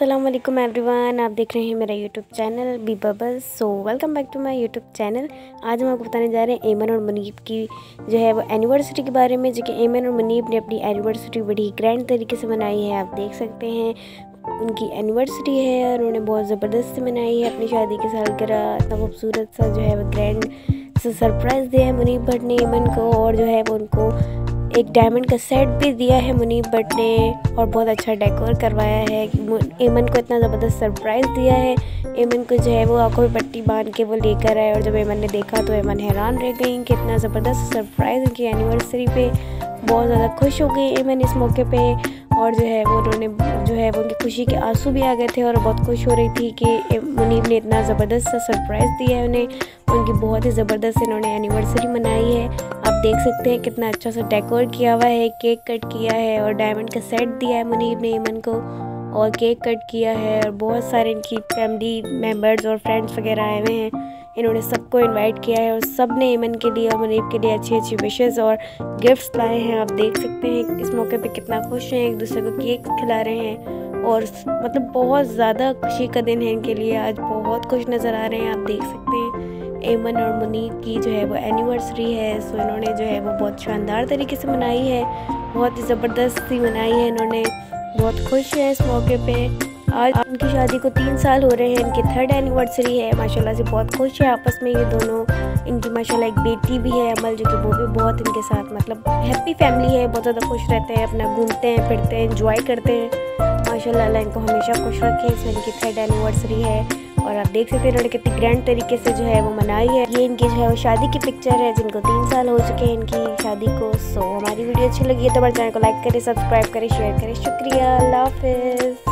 Aslam everyone आप देख रहे हैं मेरा YouTube channel B Bubbles so welcome back to my YouTube channel आज हम आपको बताने जा रहे हैं एमन और मुनीब की, जो है वो एनिवर्सरी के बारे में, जो कि एमन और मुनीब ने अपनी एनिवर्सरी बड़ी ग्रैंड तरीके से मनाई है, आप देख सकते हैं। उनकी एनिवर्सरी है और उन्होंने बहुत ज़बरदस्त से मनाई है, अपनी शादी के सालगिरह इतना खूबसूरत सा जो है वो ग्रैंड सरप्राइज़ दिया है मुनीब भट्ट ने एमन को और जो है वो उनको एक डायमंड का सेट भी दिया है मुनीब भट्ट ने और बहुत अच्छा डेकोर करवाया है। एमन को इतना ज़बरदस्त सरप्राइज़ दिया है। एमन को जो है वो आँखों में पट्टी बाँध के वो लेकर आए और जब एमन ने देखा तो एमन हैरान रह गई कि इतना ज़बरदस्त सरप्राइज़ उनकी एनिवर्सरी पे। बहुत ज़्यादा खुश हो गई एमन इस मौके पे और जो है वो उन्होंने, जो है वो उनकी खुशी के आँसू भी आ गए थे और बहुत खुश हो रही थी कि मुनीब ने इतना ज़बरदस्त सरप्राइज़ दिया है उन्हें। उनकी बहुत ही ज़बरदस्त इन्होंने एनिवर्सरी मनाई है। देख सकते हैं कितना अच्छा सा डेकोर किया हुआ है केक कट किया है और डायमंड का सेट दिया है मुनीब ने ईमन को और केक कट किया है और बहुत सारे इनकी फैमिली मेंबर्स और फ्रेंड्स वगैरह आए हुए हैं। इन्होंने सबको इनवाइट किया है और सबने ईमन के लिए और मुनीब के लिए अच्छी अच्छी विशेज़ और गिफ्ट्स लाए हैं। आप देख सकते हैं इस मौके पे कितना खुश हैं, एक दूसरे को केक खिला रहे हैं और मतलब बहुत ज़्यादा खुशी का दिन है इनके लिए। आज बहुत खुश नज़र आ रहे हैं, आप देख सकते हैं। एमन और मुनीब की जो है वो एनिवर्सरी है सो इन्होंने जो है वो बहुत शानदार तरीके से मनाई है, बहुत ही ज़बरदस्त मनाई है इन्होंने, बहुत खुश है इस मौके पे। आज उनकी शादी को तीन साल हो रहे हैं, इनकी थर्ड एनिवर्सरी है, माशाल्लाह से बहुत खुश है आपस में ये दोनों। इनकी माशाल्लाह एक बेटी भी है अमल, जो कि वो भी बहुत इनके साथ मतलब हैप्पी फैमिली है, बहुत ज़्यादा खुश रहते हैं, अपना घूमते हैं, फिरते हैं इंजॉय करते हैं। माशाल्लाह इनको हमेशा खुश रखे। इसमें इनकी थर्ड एनिवर्सरी है। और आप देख सकते हैं इन्होंने कितनी ग्रैंड तरीके से जो है वो मनाई है। ये इनकी जो है वो शादी की पिक्चर है, जिनको तीन साल हो चुके हैं इनकी शादी को। सो हमारी वीडियो अच्छी लगी है तो हमारे चैनल को लाइक करें सब्सक्राइब करें शेयर करें। शुक्रिया, अल्लाह हाफिज़।